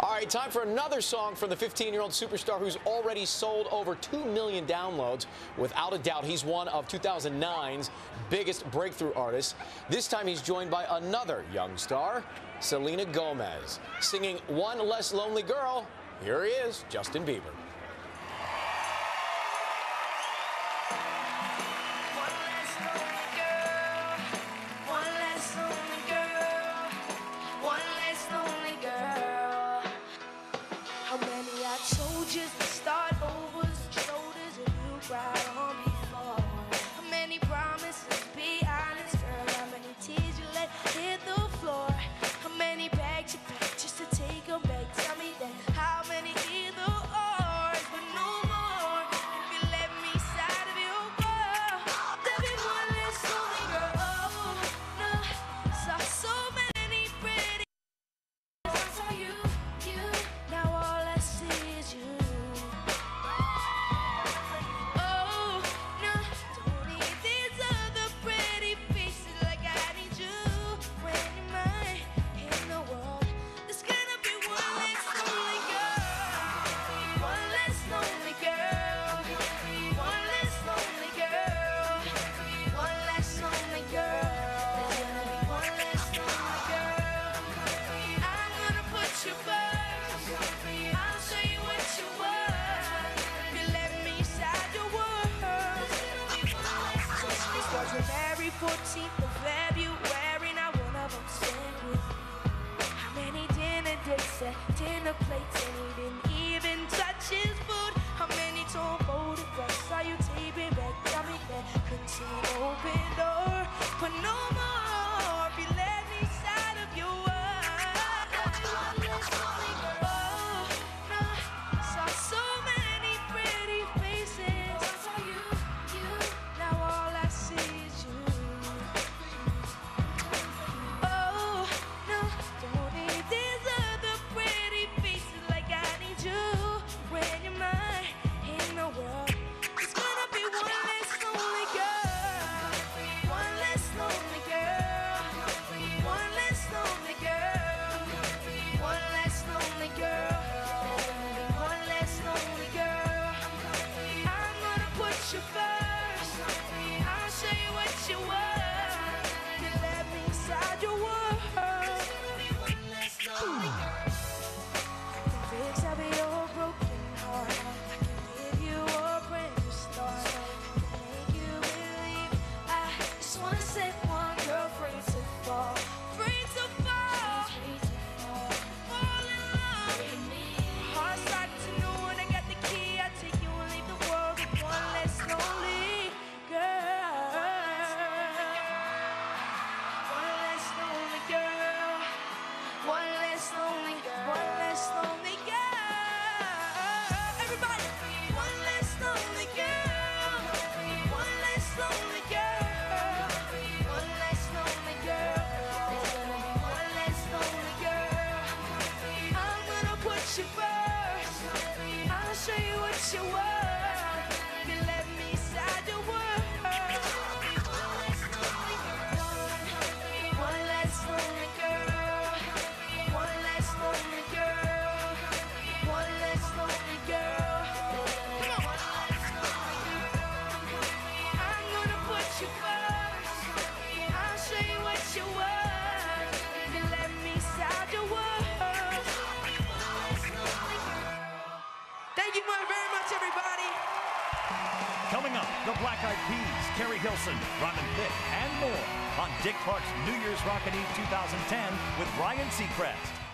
All right, time for another song from the 15-year-old superstar who's already sold over 2 million downloads. Without a doubt, he's one of 2009's biggest breakthrough artists. This time he's joined by another young star, Selena Gomez, singing One Less Lonely Girl. Here he is, Justin Bieber. Just the star. setting the plates and he didn't even touch his Black Eyed Peas, Keri Hilson, Robin Thicke, and more on Dick Clark's New Year's Rockin' Eve 2010 with Ryan Seacrest.